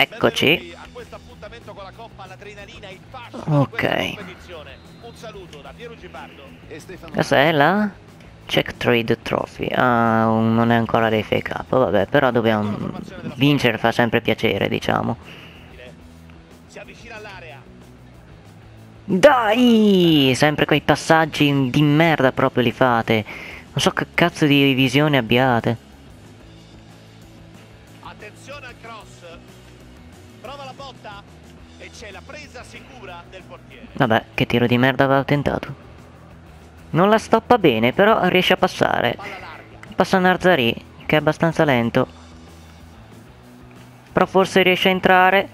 Eccoci. Ok. questa Cos'è la Check Trade Trophy? Ah, non è ancora dei fake up, vabbè, però dobbiamo vincere fa sempre piacere, diciamo. Dai! Sempre quei passaggi di merda proprio li fate. Non so che cazzo di visione abbiate. Vabbè, che tiro di merda aveva tentato. Non la stoppa bene, però riesce a passare. Passa Narzari, che è abbastanza lento. Però forse riesce a entrare.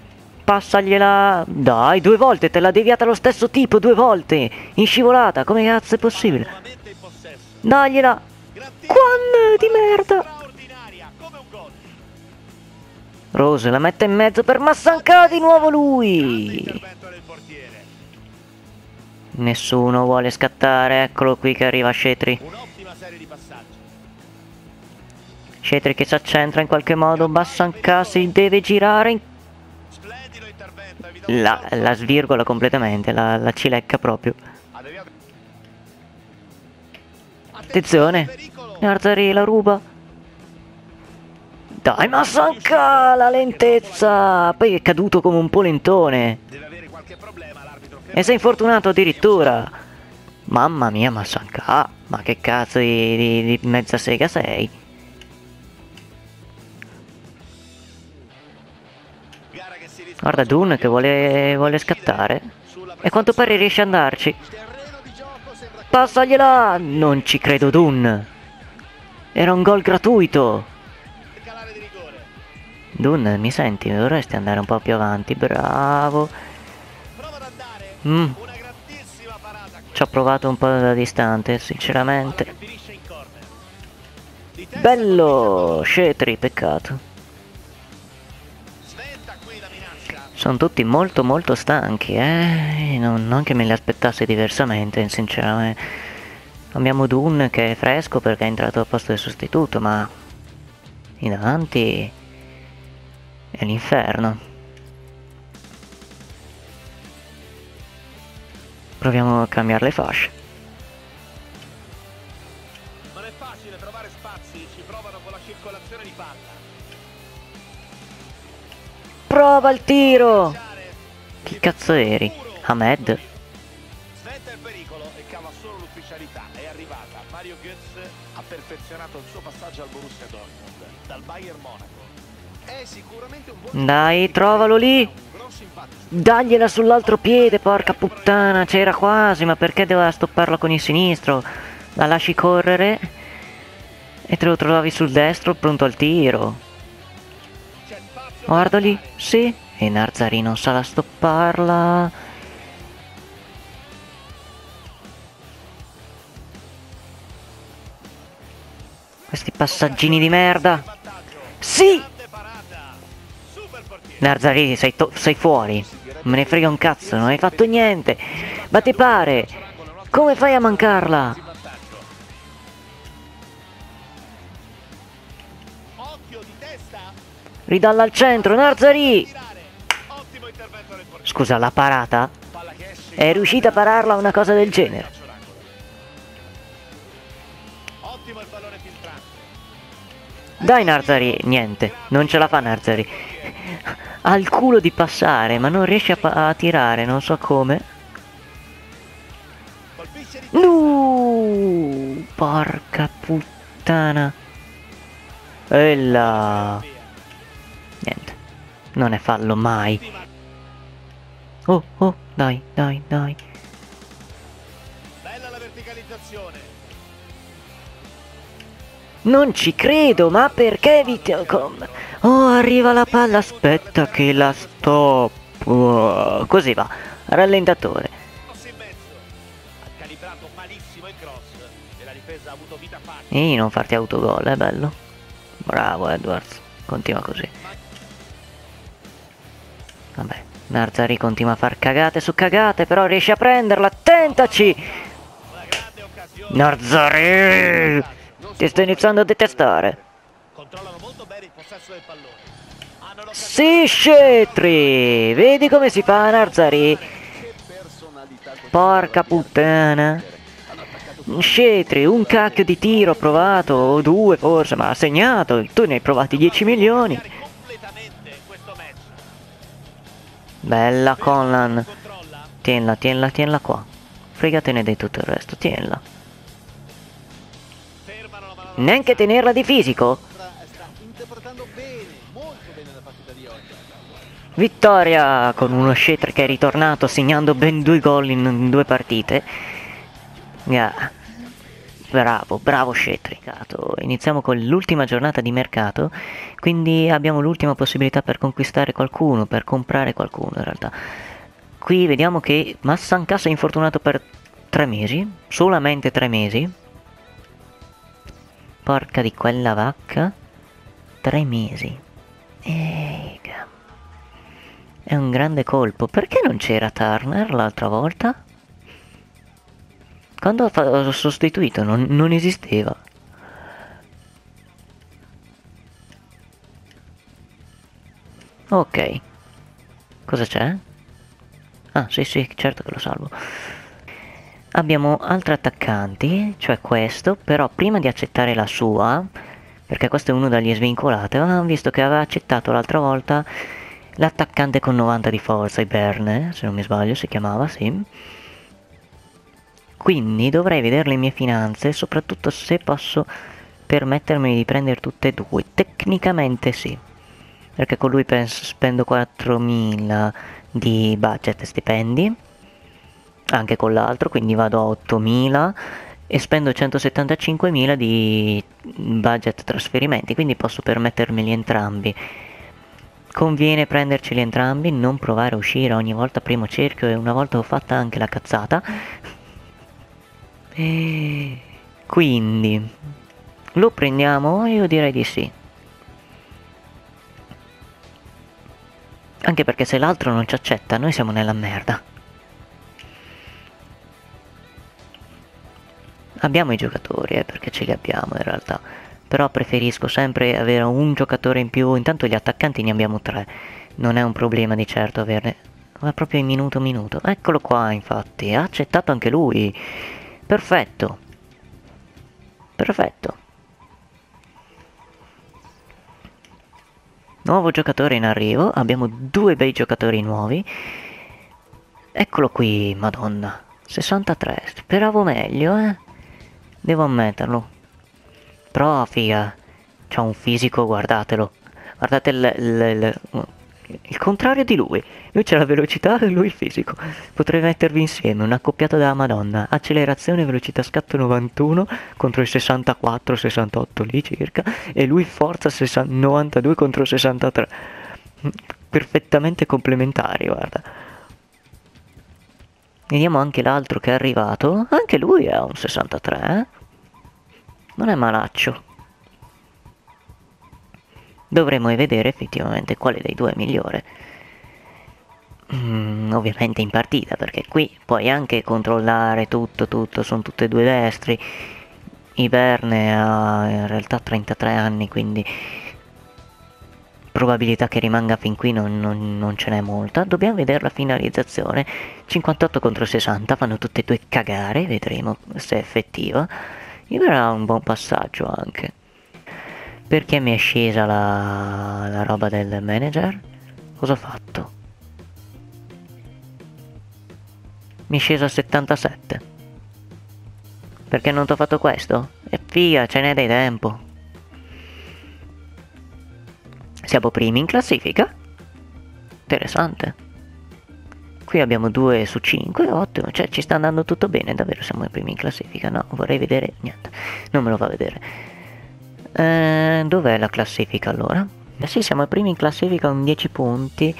Passagliela. Dai, due volte, te l'ha deviata lo stesso tipo, due volte. In scivolata, come cazzo è possibile? Dagliela. Quan di merda. Rose la mette in mezzo per Massanca di nuovo lui. Nessuno vuole scattare, eccolo qui che arriva Shetri. Shetri che si accentra in qualche modo, Massanca si deve girare in La, la svirgola completamente, la, la cilecca proprio. Attenzione. Narzari la ruba. Dai, Massanca, la lentezza. Poi è caduto come un polentone. Deve avere qualche problema. E è infortunato addirittura. Mamma mia, Massanca. Ma che cazzo di, di, di mezza sega sei? Guarda Dun che vuole, vuole scattare. E quanto pare riesce ad andarci. Passagliela! Non ci credo Dun. Era un gol gratuito. Dun, mi senti? Dovresti andare un po' più avanti, bravo. Mm, ci ho provato un po' da distante, sinceramente. Bello! Shetri, peccato. Sono tutti molto molto stanchi, eh? Non, non che me li aspettassi diversamente, sinceramente. Abbiamo Dun che è fresco perché è entrato al posto del sostituto, ma... In davanti... È l'inferno. Proviamo a cambiare le fasce. Non è facile trovare spazi, ci provano con la circolazione di palla. Prova il tiro! Chi cazzo eri? Ahmed? Sventa il pericolo e cava solo l'ufficialità. È arrivata. Mario Götze ha perfezionato il suo passaggio al Borussia Dortmund dal Bayern Monaco. Dai, trovalo lì! Dagliela sull'altro piede, porca puttana, c'era quasi, ma perché doveva stopparlo con il sinistro? La lasci correre e te lo trovavi sul destro pronto al tiro. Guarda lì, sì, e Narzari non sa la stopparla. Questi passaggini di merda. Sì! Narzari, sei, sei fuori. Me ne frega un cazzo, non hai fatto niente. Ma ti pare? Come fai a mancarla? Ridalla al centro, Narzari! Scusa, la parata? È riuscita a pararla una cosa del genere. Dai Narzari, niente, non ce la fa Narzari. Ha il culo di passare, ma non riesce a, a tirare, non so come. No! Porca puttana. E là. via. Niente, non è fallo mai. Oh, oh, dai, dai, dai. Bella la verticalizzazione. Non ci credo, ma perché Videocom? Oh, arriva la palla, aspetta che la stop. Oh, così va, rallentatore. E non farti autogol, è bello. Bravo Edwards, continua così. Vabbè, Narzari continua a far cagate su cagate, però riesce a prenderla, tentaci! Narzari! Ti sto iniziando a detestare. Controllano molto bene il possesso del pallone. Hanno Sì, Scettri! Vedi come si fa, Narzari? Porca puttana! Scettri, un cacchio di tiro provato, o due forse, ma ha segnato. Tu ne hai provati 10 milioni. Bella Conlan. Tienla, tienla, tienla qua. Fregatene di tutto il resto, tienla. Neanche tenerla di fisico? Vittoria con uno Scettri che è ritornato segnando ben due gol in, due partite. Yeah. Bravo, bravo Scettri. Iniziamo con l'ultima giornata di mercato, quindi abbiamo l'ultima possibilità per conquistare qualcuno, per comprare qualcuno in realtà. Qui vediamo che Massancassa è infortunato per tre mesi, solamente tre mesi. Porca di quella vacca. Tre mesi. Eiga. È un grande colpo. Perché non c'era Turner l'altra volta? Quando ho, sostituito non, non esisteva. Ok. Cosa c'è? Ah, sì, sì, certo che lo salvo. Abbiamo altri attaccanti, cioè questo, però prima di accettare la sua, perché questo è uno dagli svincolati, avevamo visto che aveva accettato l'altra volta l'attaccante con 90 di forza, Iberne, se non mi sbaglio si chiamava, sì. Quindi dovrei vedere le mie finanze, soprattutto se posso permettermi di prendere tutte e due. Tecnicamente sì, perché con lui penso spendo 4.000 di budget stipendi, anche con l'altro, quindi vado a 8.000 e spendo 175.000 di budget trasferimenti, quindi posso permettermeli entrambi. Conviene prenderceli entrambi, non provare a uscire ogni volta primo cerchio e una volta ho fatta anche la cazzata. E quindi lo prendiamo? Io direi di sì. Anche perché se l'altro non ci accetta, noi siamo nella merda. Abbiamo i giocatori, eh, perché ce li abbiamo in realtà. Però preferisco sempre avere un giocatore in più. Intanto gli attaccanti ne abbiamo tre. Non è un problema di certo averne. Ma proprio in minuto minuto. Eccolo qua, infatti. Ha accettato anche lui. Perfetto. Perfetto. Nuovo giocatore in arrivo. Abbiamo due bei giocatori nuovi. Eccolo qui, madonna. 63. Speravo meglio, eh. Devo ammetterlo. Però, figa. C'ha un fisico, guardatelo. Guardate il, il, il- il contrario di lui. Lui c'ha la velocità e lui il fisico. Potrei mettervi insieme una accoppiata della Madonna. Accelerazione velocità scatto 91 contro il 64-68 lì circa. E lui forza 60 92 contro 63. Perfettamente complementari, guarda. Vediamo anche l'altro che è arrivato. Anche lui ha un 63, eh? Non è malaccio. Dovremmo vedere effettivamente quale dei due è migliore. Mm, ovviamente in partita, perché qui puoi anche controllare tutto, tutto, sono tutti e due destri. Iberne ha in realtà 33 anni, quindi probabilità che rimanga fin qui non, non- non ce n'è molta. Dobbiamo vedere la finalizzazione. 58 contro 60, fanno tutte e due cagare, vedremo se è effettiva. Iberne ha un buon passaggio anche. Perché mi è scesa la, la roba del manager? Cosa ho fatto? Mi è scesa a 77. Perché non ti ho fatto questo? E via, ce n'è dei tempo. Siamo primi in classifica? Interessante. Qui abbiamo 2 su 5, ottimo, cioè ci sta andando tutto bene, davvero siamo i primi in classifica. No, vorrei vedere niente, non me lo fa vedere. Eh, dov'è la classifica allora? Eh sì, siamo i primi in classifica con 10 punti,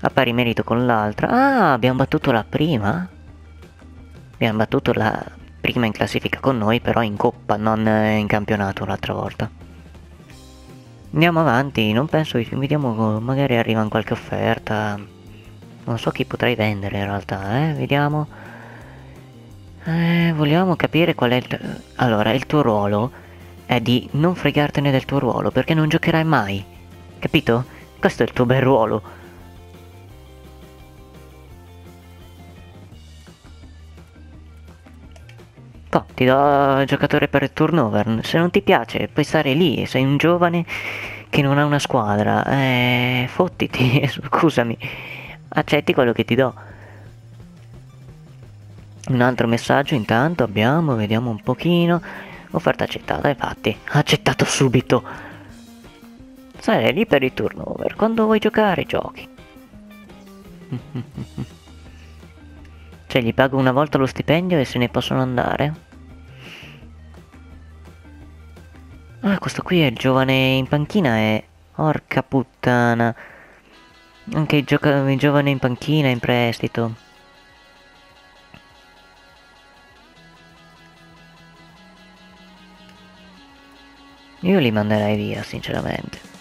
a pari merito con l'altra. Ah, abbiamo battuto la prima? Abbiamo battuto la prima in classifica con noi, però in coppa, non eh, in campionato l'altra volta. Andiamo avanti, non penso, vediamo, magari arriva qualche offerta. Non so chi potrei vendere in realtà, eh, vediamo. Eh, vogliamo capire qual è il... Allora, il tuo ruolo è di non fregartene del tuo ruolo, perché non giocherai mai. Capito? questo è il tuo bel ruolo. Oh, ti do giocatore per il turnover. Se non ti piace, puoi stare lì. Sei un giovane che non ha una squadra. Eh, fottiti, scusami. Accetti quello che ti do. Un altro messaggio intanto abbiamo, vediamo un pochino. Offerta accettata, infatti. Accettato subito. Sarei lì per il turnover. Quando vuoi giocare, giochi. Cioè, gli pago una volta lo stipendio e se ne possono andare? Ah, questo qui è il giovane in panchina e... Orca puttana. Anche il, gioca- il giovane in panchina in prestito. Io li manderei via, sinceramente.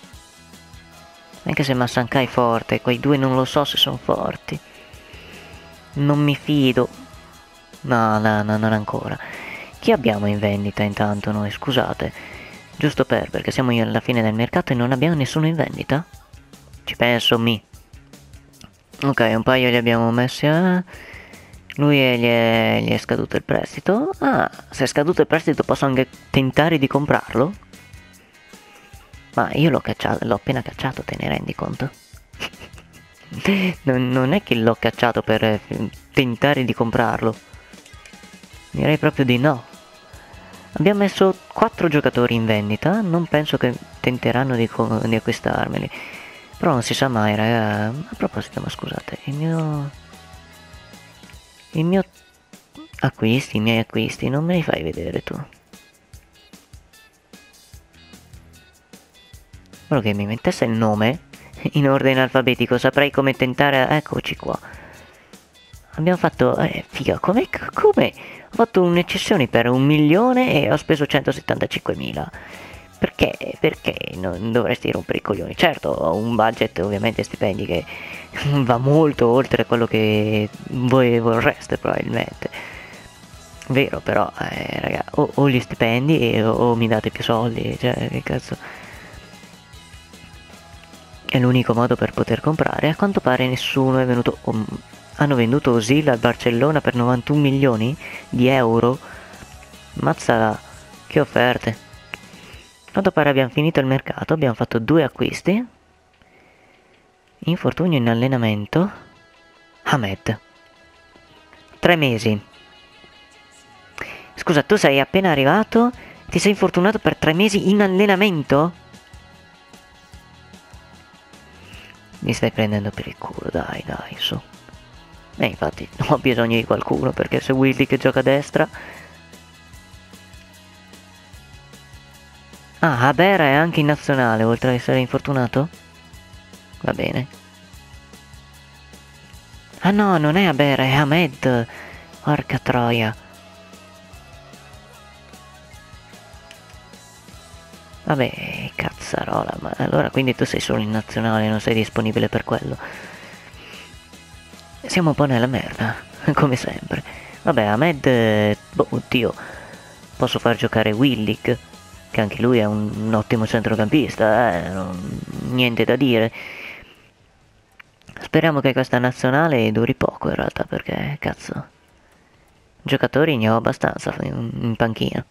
Anche se Massankai è forte, quei due non lo so se sono forti. Non mi fido. No, no, no, non ancora. Chi abbiamo in vendita intanto noi, scusate? Giusto per, perché siamo alla fine del mercato e non abbiamo nessuno in vendita? Ci penso, mi. Ok, un paio li abbiamo messi a... Lui è, gli, è, gli è scaduto il prestito. Ah, se è scaduto il prestito posso anche tentare di comprarlo? Ma io l'ho, cacciato, l'ho appena cacciato, te ne rendi conto? non, non, è che l'ho cacciato per eh, tentare di comprarlo. Direi proprio di no. Abbiamo messo 4 giocatori in vendita, non penso che tenteranno di, di acquistarmeli. Però non si sa mai, raga. A proposito, ma scusate, il mio... Il mio... Acquisti, i miei acquisti, non me li fai vedere tu. Solo che mi mettesse il nome in ordine alfabetico, saprei come tentare... Eccoci qua. Abbiamo fatto... Eh, figa, come... come? Ho fatto un'eccezione per un milione e ho speso 175.000. Perché? Perché non dovresti rompere i coglioni? Certo, un budget ovviamente stipendi che va molto oltre quello che voi vorreste probabilmente. Vero però, eh, raga, o, o gli stipendi o, o mi date più soldi, cioè che cazzo è l'unico modo per poter comprare. A quanto pare nessuno è venuto... Um, hanno venduto Osil al Barcellona per 91 milioni di euro. Mazza, che offerte. Quanto pare abbiamo finito il mercato, abbiamo fatto due acquisti. Infortunio in allenamento. Ahmed. Tre mesi. Scusa, tu sei appena arrivato? Ti sei infortunato per tre mesi in allenamento? Mi stai prendendo per il culo, dai, dai, su. E infatti ho bisogno di qualcuno perché se Willy che gioca a destra... Ah, Abera è anche in nazionale, oltre ad essere infortunato? Va bene. Ah no, non è Abera, è Ahmed. Porca troia. Vabbè, cazzarola, ma allora quindi tu sei solo in nazionale, non sei disponibile per quello. Siamo un po' nella merda, come sempre. Vabbè, Ahmed, boh, oddio, posso far giocare Willig, che anche lui è un, un ottimo centrocampista, eh, non, niente da dire. Speriamo che questa nazionale duri poco in realtà, perché, cazzo, giocatori ne ho abbastanza in, in panchina.